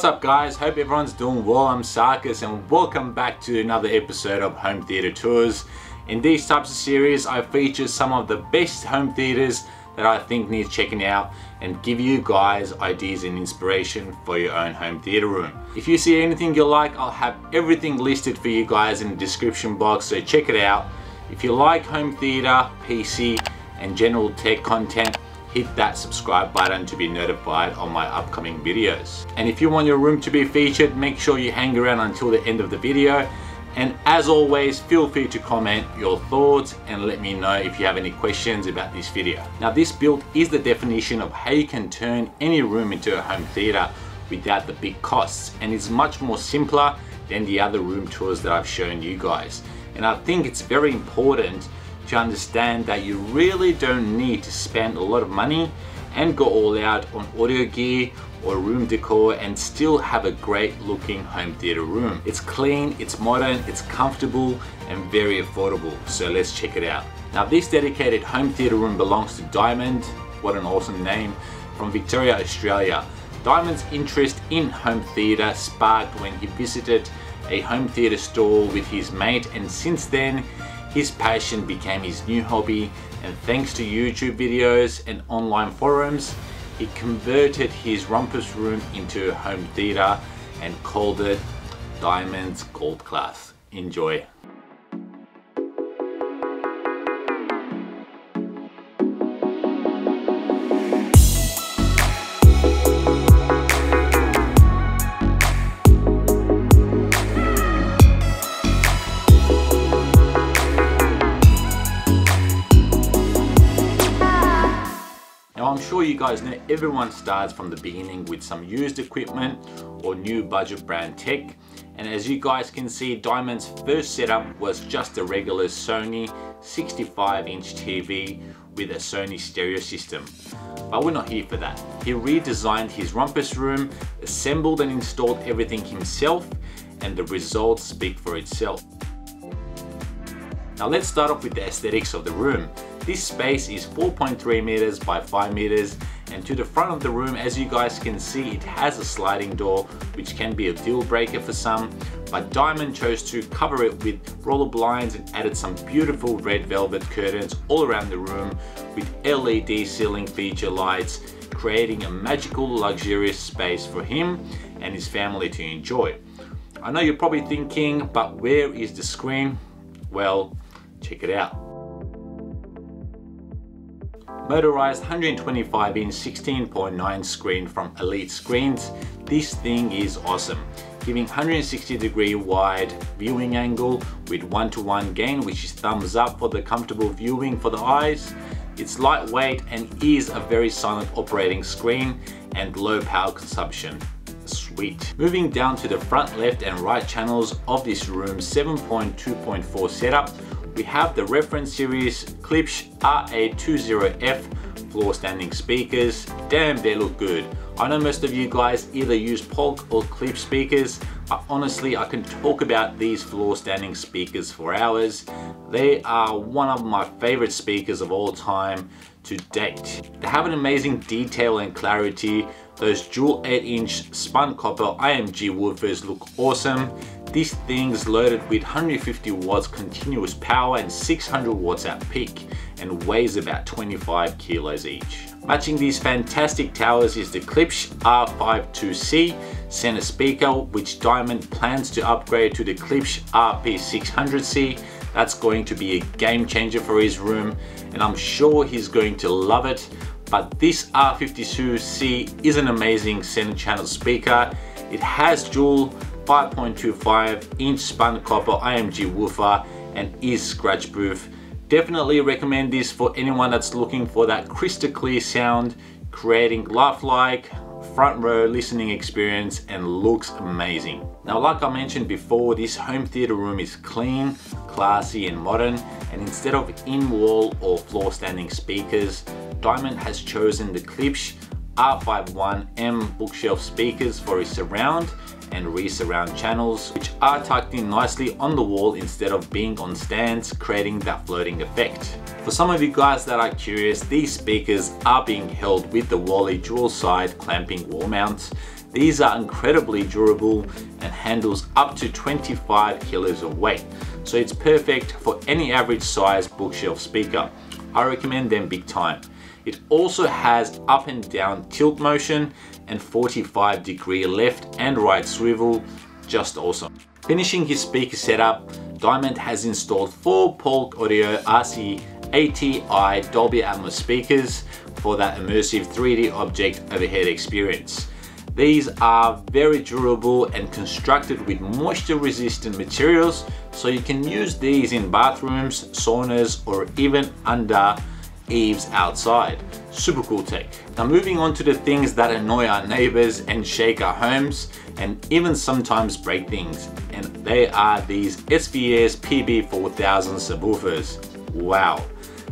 What's up guys? Hope everyone's doing well. I'm Sarkis and welcome back to another episode of Home Theatre Tours. In these types of series I feature some of the best home theatres that I think need checking out and give you guys ideas and inspiration for your own home theater room. If you see anything you like, I'll have everything listed for you guys in the description box, so check it out. If you like home theater, PC, and general tech content, hit that subscribe button to be notified on my upcoming videos. And if you want your room to be featured, make sure you hang around until the end of the video and as always, feel free to comment your thoughts and let me know if you have any questions about this video. Now this build is the definition of how you can turn any room into a home theater without the big costs and it's much more simpler than the other room tours that I've shown you guys. And I think it's very important to understand that you really don't need to spend a lot of money and go all out on audio gear or room decor and still have a great looking home theater room. It's clean, it's modern, it's comfortable and very affordable. So let's check it out. Now this dedicated home theater room belongs to Diamond, what an awesome name, from Victoria, Australia. Diamond's interest in home theater sparked when he visited a home theater store with his mate and since then his passion became his new hobby and thanks to YouTube videos and online forums he converted his rumpus room into a home theater and called it Diamond's Gold Class. Enjoy. Sure you guys know everyone starts from the beginning with some used equipment or new budget brand tech and as you guys can see Diamond's first setup was just a regular Sony 65 inch TV with a Sony stereo system. But we're not here for that. He redesigned his rumpus room, assembled and installed everything himself and the results speak for itself. Now let's start off with the aesthetics of the room. This space is 4.3 meters by 5 meters and to the front of the room as you guys can see it has a sliding door which can be a deal breaker for some but Diamond chose to cover it with roller blinds and added some beautiful red velvet curtains all around the room with LED ceiling feature lights creating a magical luxurious space for him and his family to enjoy. I know you're probably thinking but where is the screen? Well check it out motorized 125 inch 16.9 screen from Elite Screens. This thing is awesome, giving 160 degree wide viewing angle with one-to-one -one gain which is thumbs up for the comfortable viewing for the eyes. It's lightweight and is a very silent operating screen and low power consumption. Sweet. Moving down to the front left and right channels of this room 7.2.4 setup, we have the reference series Klipsch R820F floor standing speakers. Damn, they look good. I know most of you guys either use Polk or Klipsch speakers, but honestly, I can talk about these floor standing speakers for hours. They are one of my favorite speakers of all time to date. They have an amazing detail and clarity. Those dual 8 inch spun copper IMG woofers look awesome. This thing's loaded with 150 watts continuous power and 600 watts at peak and weighs about 25 kilos each. Matching these fantastic towers is the Klipsch R52C center speaker which Diamond plans to upgrade to the Klipsch RP600C. That's going to be a game changer for his room and I'm sure he's going to love it. But this R52C is an amazing center channel speaker. It has dual 5.25 inch spun copper IMG woofer and is scratch proof. Definitely recommend this for anyone that's looking for that crystal clear sound, creating lifelike front row listening experience and looks amazing. Now like I mentioned before, this home theater room is clean, classy and modern and instead of in-wall or floor standing speakers, Diamond has chosen the Klipsch R51M bookshelf speakers for his surround and re-surround channels which are tucked in nicely on the wall instead of being on stands creating that floating effect. For some of you guys that are curious, these speakers are being held with the Wali dual side clamping wall mounts. These are incredibly durable and handles up to 25 kilos of weight. So it's perfect for any average size bookshelf speaker. I recommend them big time. It also has up and down tilt motion and 45 degree left and right swivel, just awesome. Finishing his speaker setup, Diamond has installed four Polk Audio RC ATI Dolby Atmos speakers for that immersive 3D object overhead experience. These are very durable and constructed with moisture resistant materials so you can use these in bathrooms, saunas or even under eaves outside. Super cool tech. Now moving on to the things that annoy our neighbors and shake our homes and even sometimes break things. And they are these SVS PB4000 subwoofers. Wow.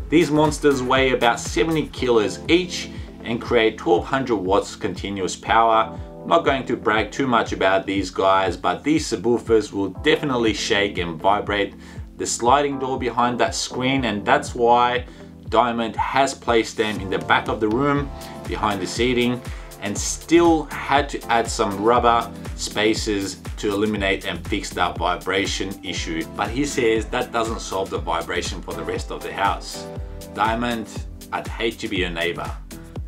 These monsters weigh about 70 kilos each and create 1200 watts continuous power. Not going to brag too much about these guys, but these subwoofers will definitely shake and vibrate the sliding door behind that screen and that's why Diamond has placed them in the back of the room behind the seating and still had to add some rubber spaces to eliminate and fix that vibration issue. But he says that doesn't solve the vibration for the rest of the house. Diamond, I'd hate to be your neighbor.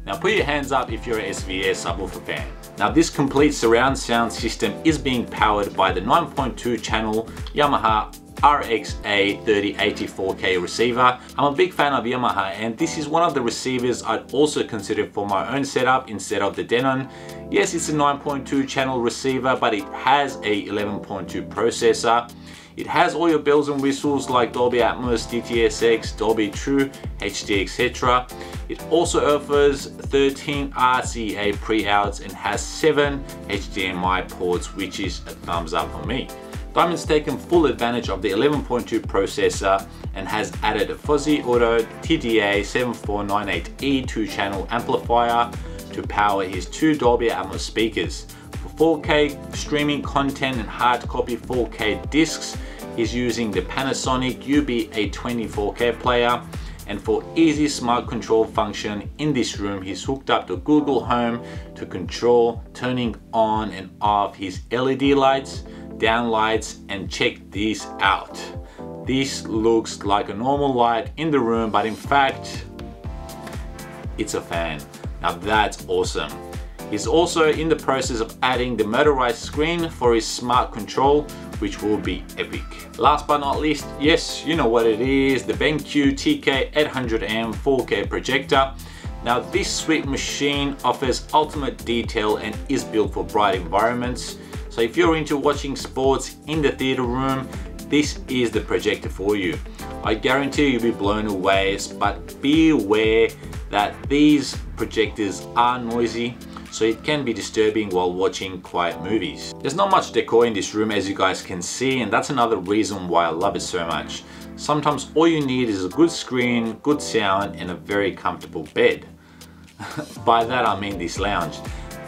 Now put your hands up if you're an SVS subwoofer fan. Now this complete surround sound system is being powered by the 9.2 channel Yamaha RXA 3084K receiver. I'm a big fan of Yamaha and this is one of the receivers I'd also consider for my own setup instead of the Denon. Yes, it's a 9.2 channel receiver, but it has a 11.2 processor. It has all your bells and whistles like Dolby Atmos, DTS:X, Dolby True, HD, etc. It also offers 13 RCA pre-outs and has 7 HDMI ports, which is a thumbs up for me. Diamond's taken full advantage of the 11.2 processor and has added a Fosi Audio TDA7498E 2-channel amplifier to power his two Dolby Atmos speakers. For 4K streaming content and hard copy 4K discs, he's using the Panasonic UB820 4K player and for easy smart control function in this room he's hooked up to Google Home to control turning on and off his LED lights down lights and check these out. This looks like a normal light in the room, but in fact, it's a fan. Now that's awesome. He's also in the process of adding the motorized screen for his smart control, which will be epic. Last but not least, yes, you know what it is, the BenQ TK800M 4K projector. Now this sweet machine offers ultimate detail and is built for bright environments. So if you're into watching sports in the theater room, this is the projector for you. I guarantee you'll be blown away, but be aware that these projectors are noisy, so it can be disturbing while watching quiet movies. There's not much decor in this room as you guys can see, and that's another reason why I love it so much. Sometimes all you need is a good screen, good sound, and a very comfortable bed. By that I mean this lounge.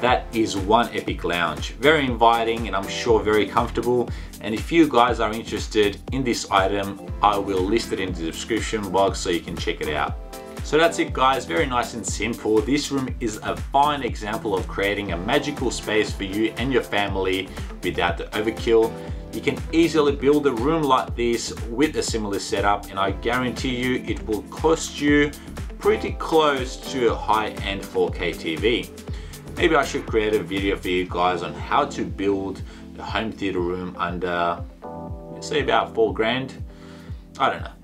That is one epic lounge. Very inviting and I'm sure very comfortable. And if you guys are interested in this item, I will list it in the description box so you can check it out. So that's it guys, very nice and simple. This room is a fine example of creating a magical space for you and your family without the overkill. You can easily build a room like this with a similar setup and I guarantee you it will cost you pretty close to a high-end 4K TV. Maybe I should create a video for you guys on how to build a home theater room under, say about four grand. I don't know.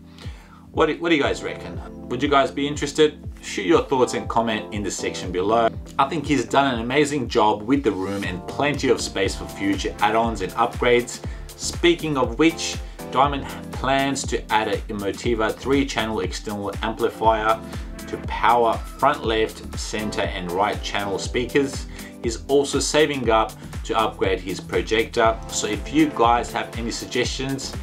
What do, what do you guys reckon? Would you guys be interested? Shoot your thoughts and comment in the section below. I think he's done an amazing job with the room and plenty of space for future add-ons and upgrades. Speaking of which, Diamond plans to add a Emotiva 3 channel external amplifier to power front left, center and right channel speakers. He's also saving up to upgrade his projector. So if you guys have any suggestions,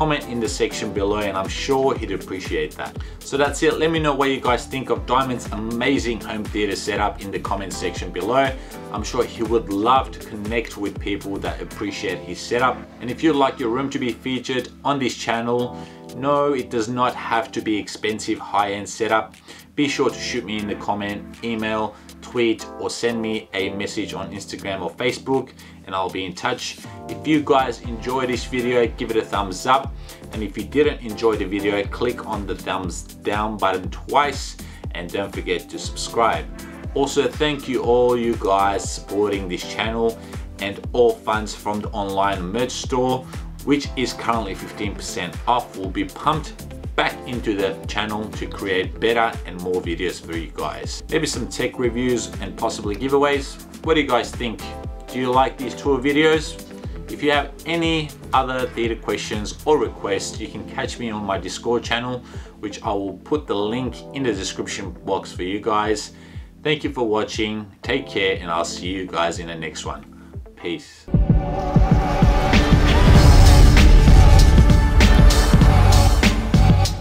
comment in the section below and I'm sure he'd appreciate that. So that's it. Let me know what you guys think of Diamond's amazing home theater setup in the comment section below. I'm sure he would love to connect with people that appreciate his setup. And if you'd like your room to be featured on this channel, no, it does not have to be expensive high-end setup. Be sure to shoot me in the comment, email, tweet or send me a message on Instagram or Facebook and I'll be in touch. If you guys enjoyed this video, give it a thumbs up. And if you didn't enjoy the video, click on the thumbs down button twice and don't forget to subscribe. Also, thank you all you guys supporting this channel and all funds from the online merch store, which is currently 15% off, will be pumped back into the channel to create better and more videos for you guys. Maybe some tech reviews and possibly giveaways. What do you guys think? Do you like these tour videos? If you have any other theatre questions or requests, you can catch me on my Discord channel, which I will put the link in the description box for you guys. Thank you for watching, take care, and I'll see you guys in the next one. Peace.